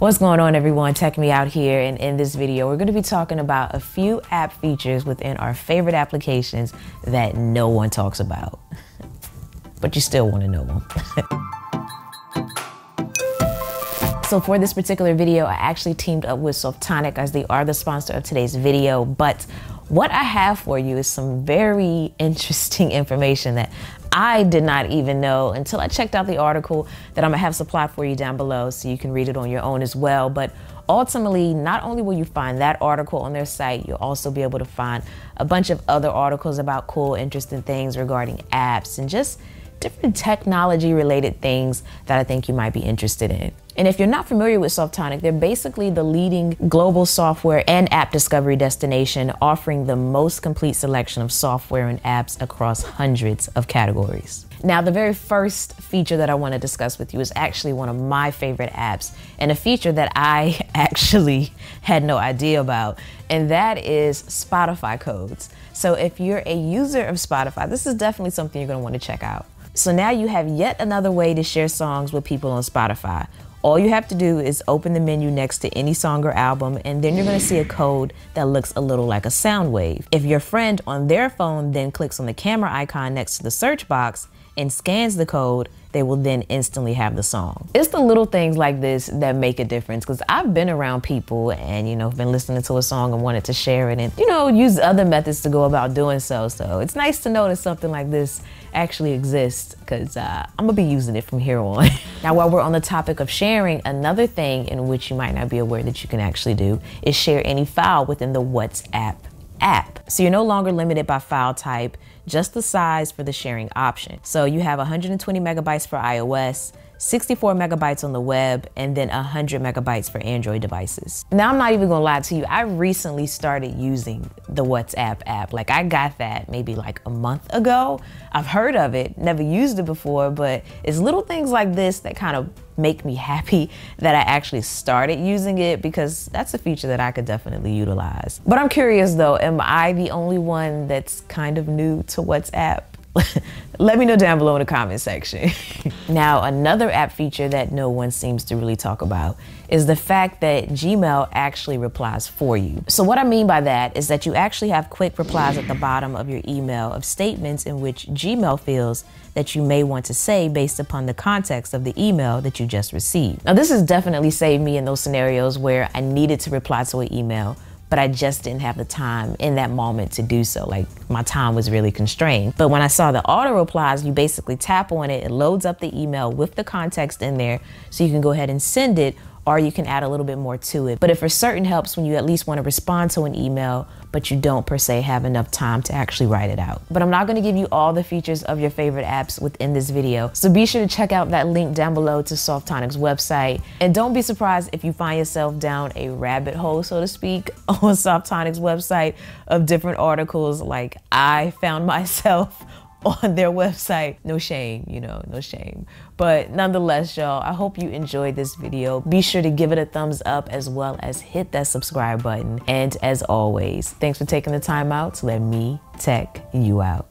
What's going on everyone? Tech Me out here and in this video we're going to be talking about a few app features within our favorite applications that no one talks about. but you still want to know them. so for this particular video I actually teamed up with Softonic as they are the sponsor of today's video but what I have for you is some very interesting information that I did not even know until I checked out the article that I'm gonna have supplied for you down below so you can read it on your own as well. But ultimately, not only will you find that article on their site, you'll also be able to find a bunch of other articles about cool, interesting things regarding apps and just different technology related things that I think you might be interested in. And if you're not familiar with Softonic, they're basically the leading global software and app discovery destination offering the most complete selection of software and apps across hundreds of categories. Now, the very first feature that I want to discuss with you is actually one of my favorite apps and a feature that I actually had no idea about, and that is Spotify codes. So if you're a user of Spotify, this is definitely something you're going to want to check out. So now you have yet another way to share songs with people on Spotify. All you have to do is open the menu next to any song or album, and then you're gonna see a code that looks a little like a sound wave. If your friend on their phone then clicks on the camera icon next to the search box and scans the code, they will then instantly have the song. It's the little things like this that make a difference because I've been around people and, you know, been listening to a song and wanted to share it and, you know, use other methods to go about doing so. So it's nice to know that something like this actually exists because uh, I'm gonna be using it from here on. now, while we're on the topic of sharing, another thing in which you might not be aware that you can actually do is share any file within the WhatsApp app. So you're no longer limited by file type, just the size for the sharing option. So you have 120 megabytes for iOS, 64 megabytes on the web, and then 100 megabytes for Android devices. Now, I'm not even gonna lie to you, I recently started using the WhatsApp app. Like, I got that maybe like a month ago. I've heard of it, never used it before, but it's little things like this that kind of make me happy that I actually started using it because that's a feature that I could definitely utilize. But I'm curious though, am I the only one that's kind of new to WhatsApp? Let me know down below in the comment section. now, another app feature that no one seems to really talk about is the fact that Gmail actually replies for you. So what I mean by that is that you actually have quick replies at the bottom of your email of statements in which Gmail feels that you may want to say based upon the context of the email that you just received. Now, this has definitely saved me in those scenarios where I needed to reply to an email but I just didn't have the time in that moment to do so. Like my time was really constrained. But when I saw the auto replies, you basically tap on it, it loads up the email with the context in there so you can go ahead and send it or you can add a little bit more to it. But if for certain helps when you at least want to respond to an email, but you don't per se have enough time to actually write it out. But I'm not going to give you all the features of your favorite apps within this video. So be sure to check out that link down below to Softonic's website. And don't be surprised if you find yourself down a rabbit hole, so to speak, on Softonic's website of different articles like I found myself on their website. No shame, you know, no shame. But nonetheless, y'all, I hope you enjoyed this video. Be sure to give it a thumbs up as well as hit that subscribe button. And as always, thanks for taking the time out to let me tech you out.